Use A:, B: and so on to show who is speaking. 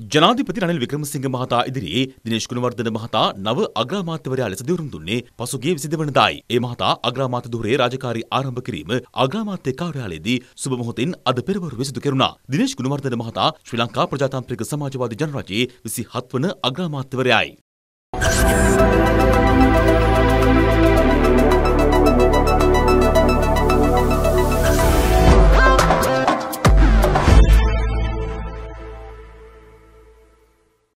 A: ජනාධිපති රනිල් වික්‍රමසිංහ මහතා ඉදිරියේ දිනේශ් ගුණවර්ධන මහතා නව අග්‍රාමාත්‍යවරයා ලෙස දිවුරුම් දුන්නේ පසුගිය 22 වනදායි. ඒ මහතා අග්‍රාමාත්‍ය ධුරයේ රාජකාරී ආරම්භ කිරීම අග්‍රාමාත්‍ය කාර්යාලයේදී සුබ මොහොතින් අද පෙරවරු සිදු කෙරුණා. දිනේශ් ගුණවර්ධන මහතා ශ්‍රී ලංකා ප්‍රජාතාන්ත්‍රික සමාජවාදී ජනරජයේ 27 වන අග්‍රාමාත්‍යවරයායි.